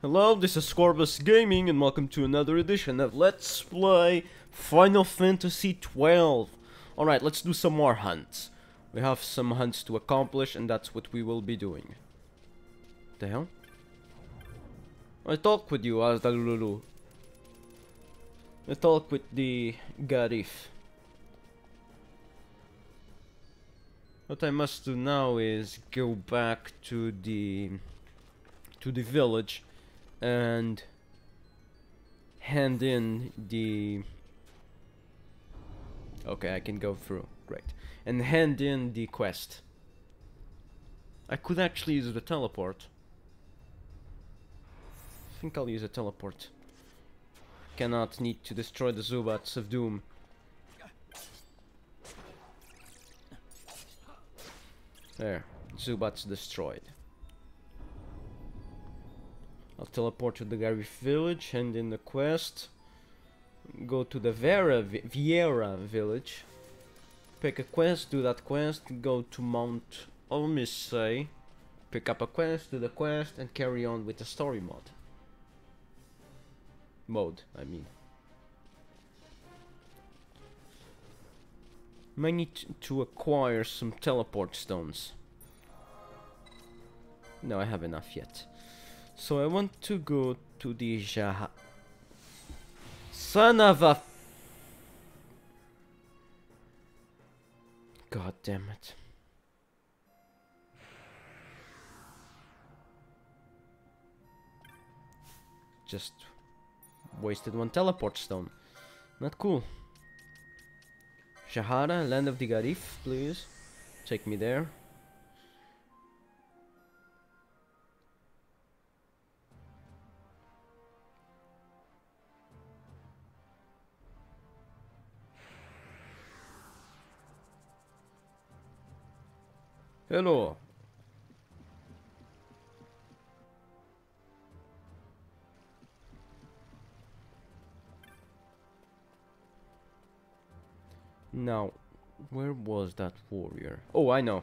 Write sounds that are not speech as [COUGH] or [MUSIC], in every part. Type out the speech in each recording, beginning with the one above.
Hello, this is Scorbas Gaming and welcome to another edition of Let's Play Final Fantasy XII. Alright, let's do some more hunts. We have some hunts to accomplish and that's what we will be doing. The hell? I talk with you, Azdalulu. I talk with the Garif. What I must do now is go back to the to the village and hand in the okay I can go through. Great. And hand in the quest. I could actually use the teleport. I think I'll use a teleport. Cannot need to destroy the Zubats of Doom. There. Zubats destroyed I'll teleport to the Garif village, hand in the quest, go to the Vera Viera village, pick a quest, do that quest, go to Mount Omisei, pick up a quest, do the quest, and carry on with the story mode. Mode, I mean. Might need to acquire some teleport stones. No, I have enough yet. So I want to go to the Jaha. Son of a. God damn it. Just wasted one teleport stone. Not cool. Jahara, land of the Garif, please. Take me there. Hello. Now, where was that warrior? Oh, I know.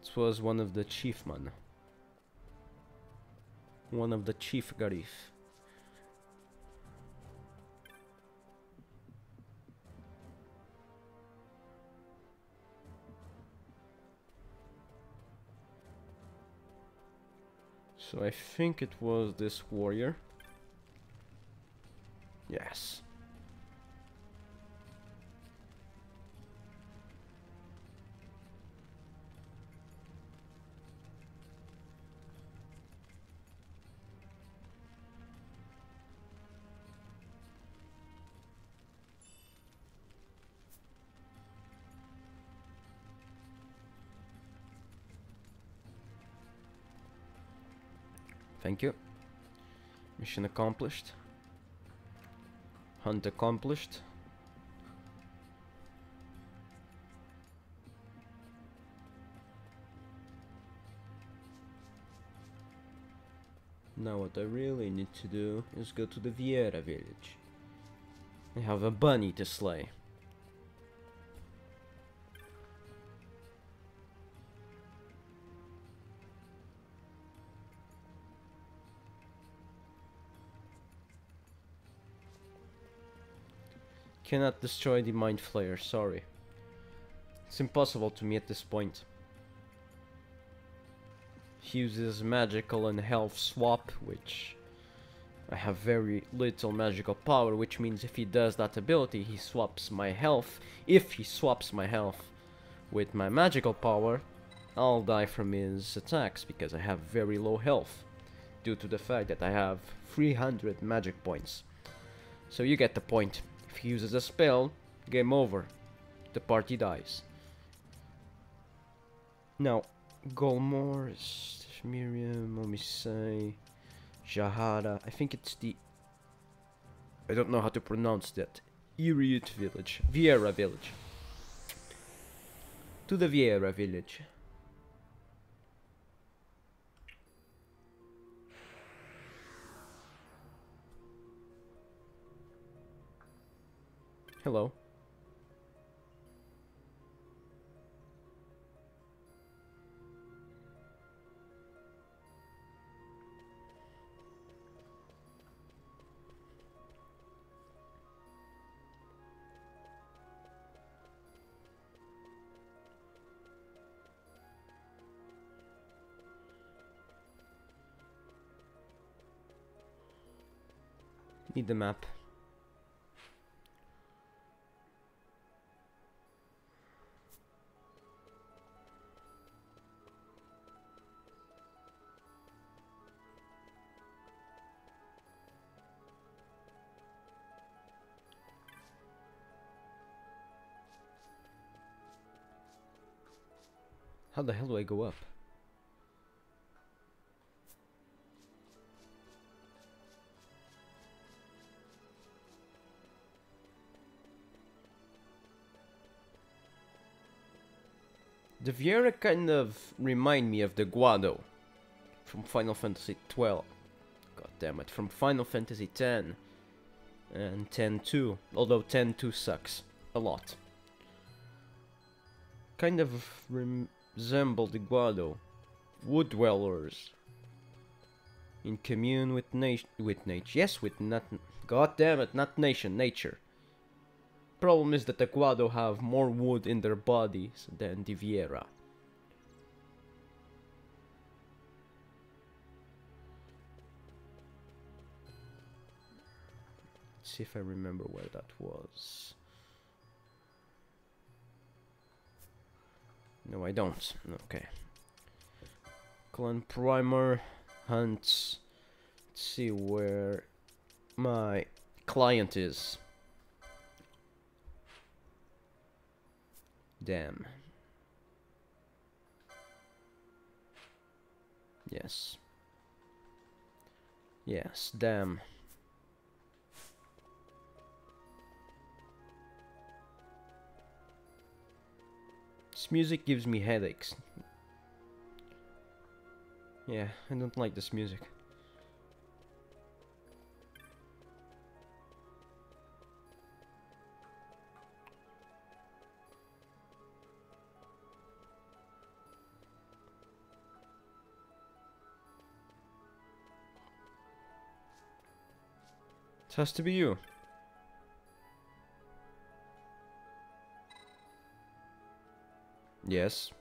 This was one of the chiefmen. One of the chief Garif. So I think it was this warrior. Yes. Thank you. Mission accomplished. Hunt accomplished. Now what I really need to do is go to the Viera village. I have a bunny to slay. Cannot destroy the Mind Flayer, sorry. It's impossible to me at this point. He uses magical and health swap, which I have very little magical power, which means if he does that ability, he swaps my health. If he swaps my health with my magical power, I'll die from his attacks, because I have very low health, due to the fact that I have 300 magic points. So you get the point. If he uses a spell, game over. The party dies. Now, Golmore, Miriam, Omisei, Jahara. I think it's the... I don't know how to pronounce that. Iriut village. Viera village. To the Viera village. Hello. Need the map. How the hell do I go up? The Viera kind of remind me of the Guado from Final Fantasy 12. God damn it, from Final Fantasy 10 and 10-2, although 10-2 sucks a lot. Kind of resemble the Guado, wood dwellers, in commune with nature, with nature, yes, with not, god damn it, not nation, nature. Problem is that the Guado have more wood in their bodies than the Viera. Let's see if I remember where that was. No, I don't. Okay. Clan Primer hunts. Let's see where my client is. Damn. Yes. Yes, damn. Music gives me headaches. Yeah, I don't like this music. It has to be you. Yes.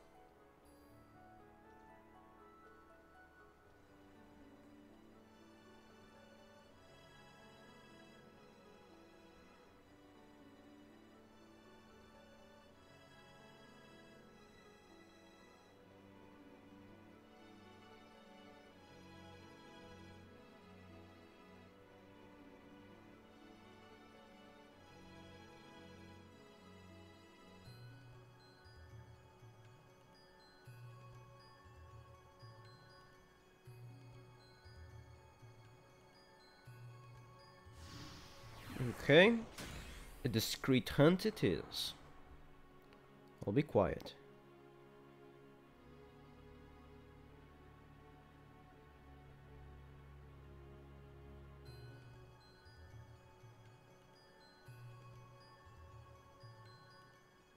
Okay. A discreet hunt it is. I'll be quiet.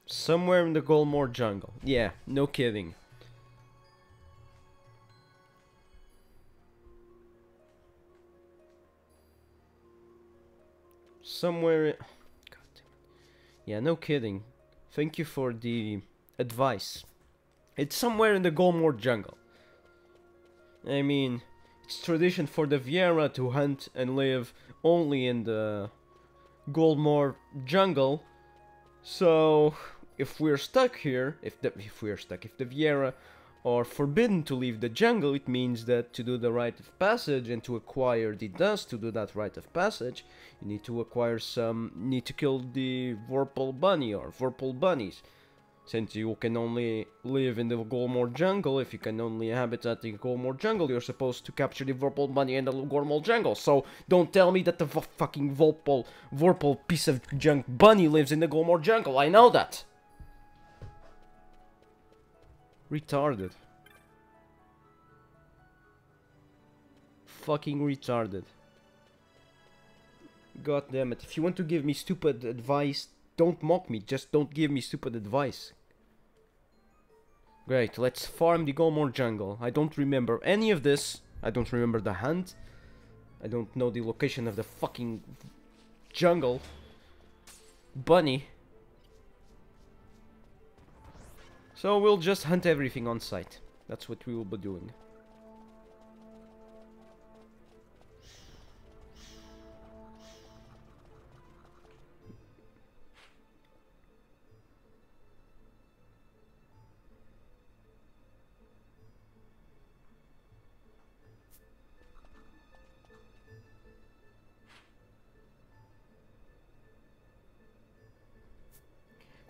Somewhere in the Golmore jungle. Yeah, no kidding. Somewhere... God damn. Yeah, no kidding. Thank you for the advice. It's somewhere in the Golmore jungle. I mean, it's tradition for the Viera to hunt and live only in the Golmore jungle. So, if we're stuck here, if the, if we're stuck, if the Viera are forbidden to leave the jungle, it means that to do the rite of passage and to acquire the dust to do that rite of passage, you need to acquire some, need to kill the Vorpal bunny or Vorpal bunnies. Since you can only live in the Golmore jungle, if you can only inhabit the Golmore jungle, you're supposed to capture the Vorpal bunny in the Golmore jungle. So don't tell me that the fucking Vorpal, Vorpal piece of junk bunny lives in the Golmore jungle. I know that. Retarded. Fucking retarded. God damn it. If you want to give me stupid advice, don't mock me. Just don't give me stupid advice. Great, let's farm the Golmore jungle. I don't remember any of this. I don't remember the hunt. I don't know the location of the fucking jungle. Bunny. So we'll just hunt everything on site. That's what we will be doing.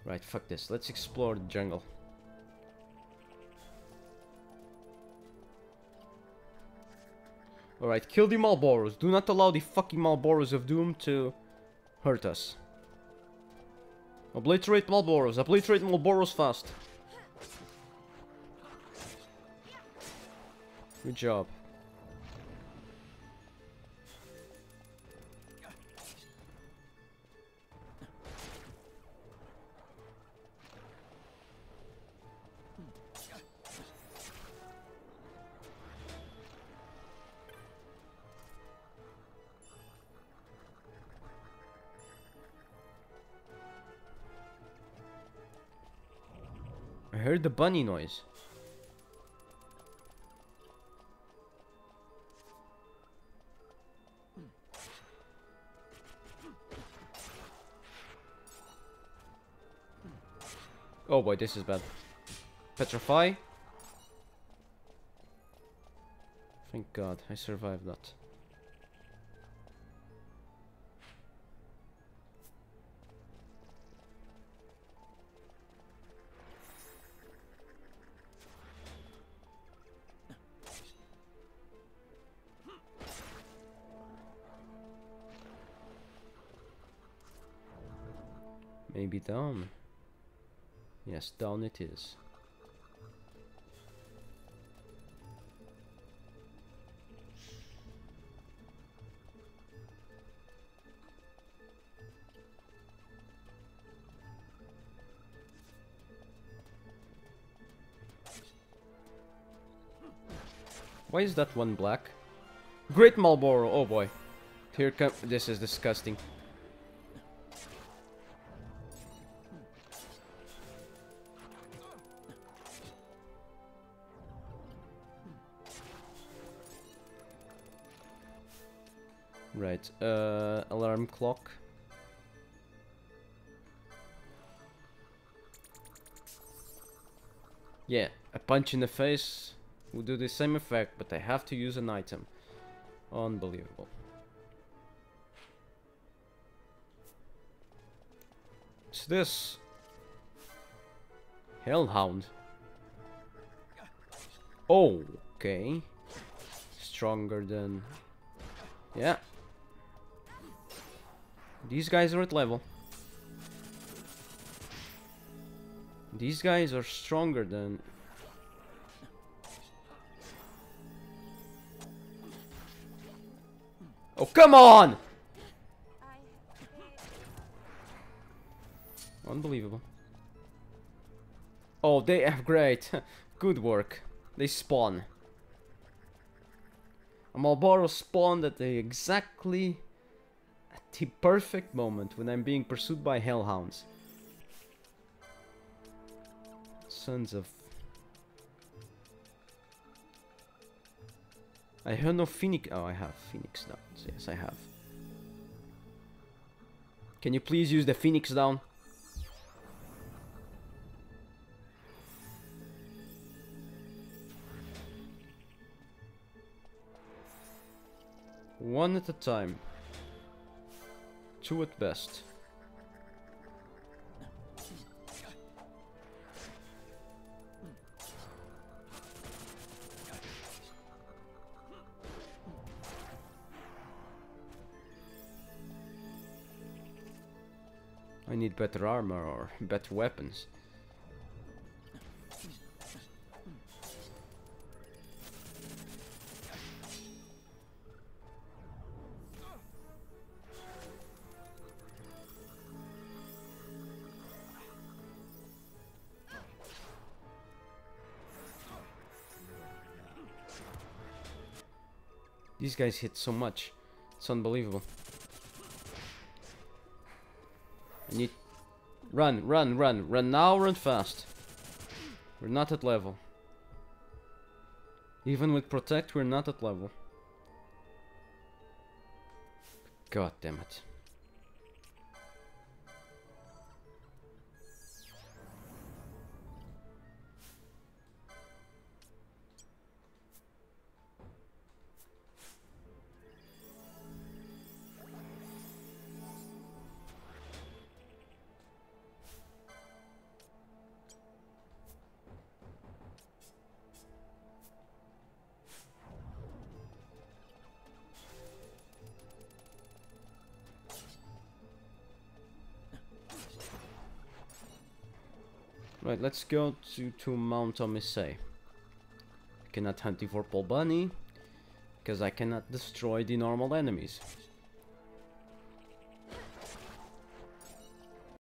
Right, fuck this. Let's explore the jungle. Alright, kill the Malboros. Do not allow the fucking Malboros of Doom to hurt us. Obliterate Malboros. Obliterate Malboros fast. Good job. Heard the bunny noise. Oh boy, this is bad. Petrify. Thank God, I survived that. Maybe down. Yes, down it is. Why is that one black? Great Malboro, oh boy. Here come- this is disgusting. Right, uh, alarm clock. Yeah, a punch in the face will do the same effect, but I have to use an item. Unbelievable. What's this? Hellhound. Oh, okay. Stronger than... Yeah, these guys are at level. These guys are stronger than... Oh, come on! Unbelievable. Oh, they have great. [LAUGHS] Good work. They spawn. A Malboro spawned at the exactly the perfect moment when I'm being pursued by hellhounds. Sons of... I heard no phoenix... Oh, I have phoenix downs. Yes, I have. Can you please use the phoenix down? One at a time. Two at best. I need better armor or better weapons. These guys hit so much. It's unbelievable. I need... Run, run, run. Run now, run fast. We're not at level. Even with Protect, we're not at level. God damn it. Right, let's go to, to Mount Omisei. I cannot hunt the Vorpal Bunny, because I cannot destroy the normal enemies.